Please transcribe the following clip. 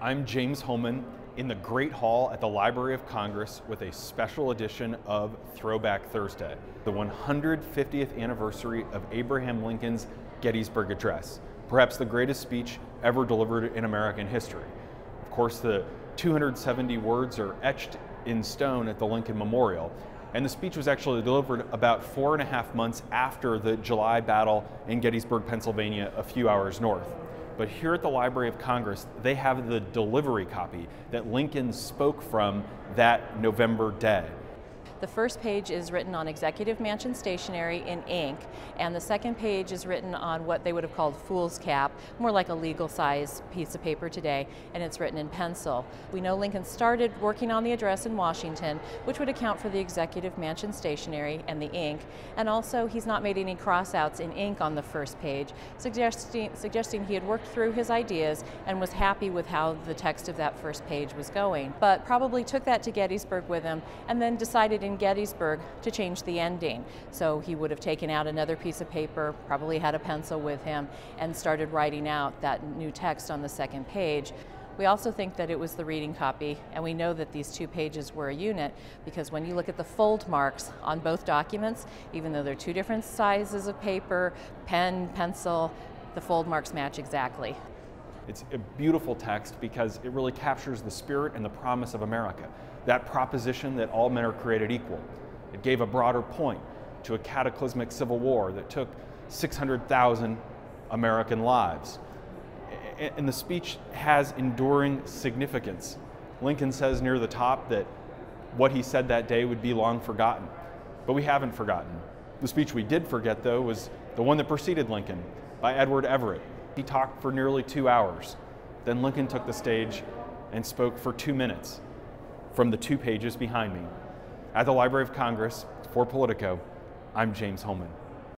I'm James Hohmann in the Great Hall at the Library of Congress with a special edition of Throwback Thursday, the 150th anniversary of Abraham Lincoln's Gettysburg Address, perhaps the greatest speech ever delivered in American history. Of course, the 270 words are etched in stone at the Lincoln Memorial, and the speech was actually delivered about four and a half months after the July battle in Gettysburg, Pennsylvania, a few hours north. But here at the Library of Congress, they have the delivery copy that Lincoln spoke from that November day. The first page is written on Executive Mansion stationery in ink, and the second page is written on what they would have called foolscap, more like a legal size piece of paper today, and it's written in pencil. We know Lincoln started working on the address in Washington, which would account for the Executive Mansion stationery and the ink, and also he's not made any crossouts in ink on the first page, suggesting, suggesting he had worked through his ideas and was happy with how the text of that first page was going, but probably took that to Gettysburg with him and then decided in Gettysburg to change the ending. So he would have taken out another piece of paper, probably had a pencil with him, and started writing out that new text on the second page. We also think that it was the reading copy, and we know that these two pages were a unit because when you look at the fold marks on both documents, even though they're two different sizes of paper, pen, pencil, the fold marks match exactly. It's a beautiful text because it really captures the spirit and the promise of America, that proposition that all men are created equal. It gave a broader point to a cataclysmic civil war that took 600,000 American lives. And the speech has enduring significance. Lincoln says near the top that what he said that day would be long forgotten, but we haven't forgotten. The speech we did forget, though, was the one that preceded Lincoln by Edward Everett, he talked for nearly two hours. Then Lincoln took the stage and spoke for two minutes from the two pages behind me. At the Library of Congress, for Politico, I'm James Hohmann.